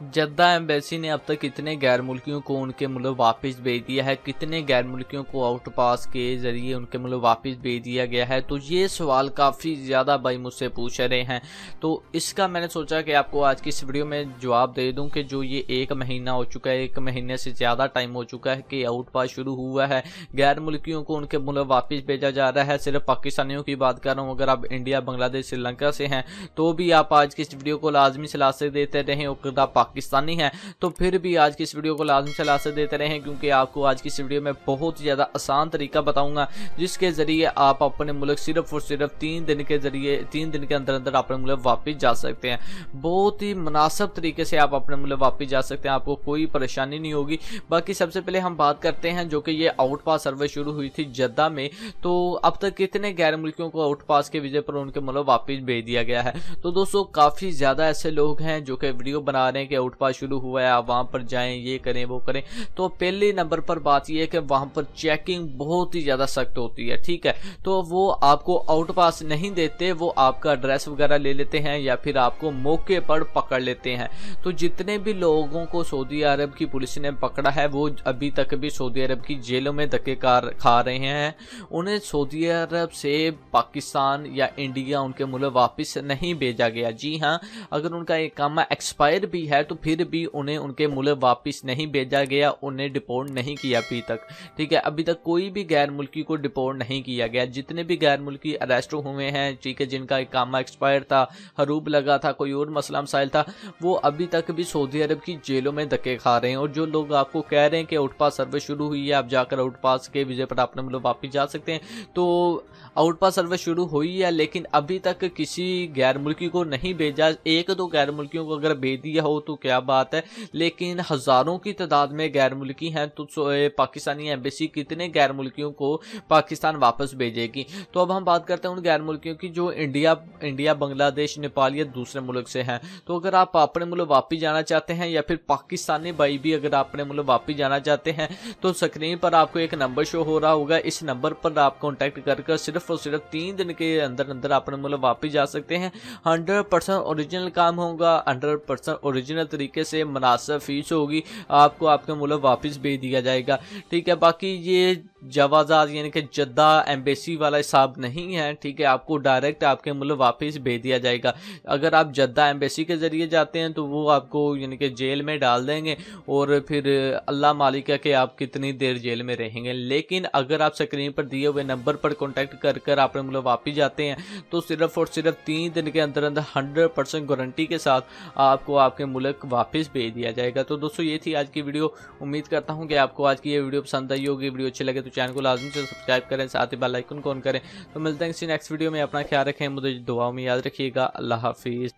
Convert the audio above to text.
Jeddah embassy نے اب تک کتنے غیر ملکیوں کو ان کے ملک واپس بھیج دیا ہے، کتنے غیر ملکیوں کو آؤٹ پاس کے ذریعے ان کے ملک واپس بھیج دیا گیا ہے؟ تو یہ سوال کافی زیادہ بھائی مجھ سے پوچھ رہے ہیں۔ تو اس کا میں نے سوچا کہ آپ کو آج کی اس ویڈیو میں جواب دے دوں کہ جو یہ ایک مہینہ ہو چکا ہے، ایک مہینے سے زیادہ ٹائم ہو چکا ہے کہ آؤٹ پاس شروع ہوا ہے۔ غیر ملکیوں کو ان کے ملک واپس بھیجا جا رہا ہے۔ صرف پاکستانیوں کی بات کر رہا ہوں، اگر آپ انڈیا، بنگلہ دیش، سری لنکا سے ہیں، تو بھی آپ آج کی اس ویڈیو کو لازمی سلاسے دیتے رہیں۔ اور پاکستانی ہیں۔ تو پھر بھی آج کی اس ویڈیو کو لازم چلا سے دیتے رہیں، کیونکہ آپ کو آج کی اس ویڈیو میں بہت زیادہ آسان طریقہ بتاؤں گا، جس کے ذریعے آپ اپنے ملک صرف اور صرف تین دن کے ذریعے، تین دن کے اندر اندر اپنے ملک واپس جا سکتے ہیں۔ بہت ہی مناسب طریقے سے آپ اپنے ملک واپس جا سکتے ہیں، آپ کو کوئی پریشانی نہیں ہوگی۔ باقی سب سے پہلے ہم بات کرتے ہیں جو کہ یہ آؤٹ پاس سروے شروع ہوئی تھی جدہ میں۔ تو اب تک کتنے غیر ملکیوں کو آؤٹ پاس کے وجہ پر ان کے ملک واپس بھیج دیا گیا ہے؟ تو دوستو، کافی زیادہ ایسے لوگ ہیں جو کہ ویڈیو بنا رہے ہیں کہ آؤٹ پاس شروع ہوا ہے، آپ وہاں پر جائیں، یہ کریں، وہ کریں۔ تو پہلے نمبر پر بات یہ ہے کہ وہاں پر چیکنگ بہت ہی زیادہ سخت ہوتی ہے، ٹھیک ہے۔ تو وہ آپ کو آؤٹ پاس نہیں دیتے، وہ آپ کا ڈریس وغیرہ لے لیتے ہیں یا پھر آپ کو موقع پر پکڑ لیتے ہیں۔ تو جتنے بھی لوگوں کو سعودی عرب کی پولیس نے پکڑا ہے، وہ ابھی تک بھی سعودی عرب کی جیلوں میں دکے کار کھا رہے ہیں۔ انہیں سعودی عرب سے پاکستان یا انڈیا ان کے ملک واپس نہیں بھیجا گیا۔ جی ہاں اگر ان کا ایک کام ایکسپائر بھی ہے تو پھر بھی انہیں ان کے ملک واپس نہیں بھیجا گیا، انہیں ڈپورٹ نہیں کیا ابھی تک، ٹھیک ہے؟ ابھی تک کوئی بھی غیر ملکی کو ڈپورٹ نہیں کیا گیا۔ جتنے بھی غیر ملکی اریسٹ ہوئے ہیں، ٹھیک ہے، جن کا ایک کام ایکسپائر تھا، حروب لگا تھا، کوئی اور مسئلہ مسائل تھا، وہ ابھی تک بھی سعودی عرب کی جیلوں میں دکے کھا رہے ہیں۔ اور جو لوگ آپ کو کہہ رہے ہیں کہ آؤٹ پاس سروس شروع ہوئی ہے، آپ جا کر آؤٹ پاس کے ویزے پر اپنے ملک واپس جا سکتے ہیں۔ تو آؤٹ پاس سروس شروع ہوئی ہے، لیکن ابھی تک کسی غیر ملکی کو نہیں بھیجا۔ ایک دو غیر ملکیوں کو اگر بھیج دیا ہو تو کیا بات ہے۔ لیکن ہزاروں کی تعداد میں غیر ملکی ہیں، تو پاکستانی ایمبیسی کتنے غیر ملکیوں کو پاکستان واپس بھیجے گی؟ تو اب ہم بات کرتے ہیں ان غیر ملکیوں کی جو انڈیا انڈیا، بنگلہ دیش، نیپال یا دوسرے ملک سے ہیں۔ تو اگر آپ اپنے ملک واپس جانا چاہتے ہیں یا پھر پاکستانی بھائی بھی اگر اپنے ملک واپس جانا چاہتے ہیں، تو سکرین پر آپ کو ایک نمبر شو ہو رہا ہوگا۔ اس نمبر پر آپ کانٹیکٹ کر کر صرف اور صرف تین دن کے اندر اندر اپنے ملک واپس جا سکتے ہیں۔ ہنڈریڈ پرسنٹ اوریجنل کام ہوگا، ہنڈریڈ پرسنٹ اوریجنل طریقے سے مناسب فیس ہوگی، آپ کو آپ کے ملک واپس بھیج دیا جائے گا۔ ٹھیک ہے، باقی یہ جوازات یعنی کہ جدہ ایمبیسی والا حساب نہیں ہے، ٹھیک ہے، آپ کو ڈائریکٹ آپ کے ملک واپس بھیج دیا جائے گا۔ اگر آپ جدہ ایمبیسی کے ذریعے جاتے ہیں تو وہ آپ کو یعنی کہ جیل میں ڈال دیں گے اور پھر اللہ مالک ہے کہ آپ کتنی دیر جیل میں رہیں گے۔ لیکن اگر آپ سکرین پر دیے ہوئے نمبر پر کانٹیکٹ کر کر اپنے ملک واپس جاتے ہیں تو صرف اور صرف تین دن کے اندر اندر ہنڈریڈ پرسینٹ گارنٹی کے ساتھ آپ کو آپ کے ملک واپس بھیج دیا جائے گا۔ تو دوستو، یہ تھی آج کی ویڈیو۔ امید کرتا ہوں کہ آپ کو آج کی یہ ویڈیو پسند آئی ہوگی۔ ویڈیو اچھی لگے تو چینل کو لازمی سے سبسکرائب کریں، ساتھ ہی بیل آئیکن کون کریں۔ تو ملتے ہیں کسی نیکسٹ ویڈیو میں، اپنا خیال رکھیں، مجھے دعاؤں میں یاد رکھیے گا۔ اللہ حافظ۔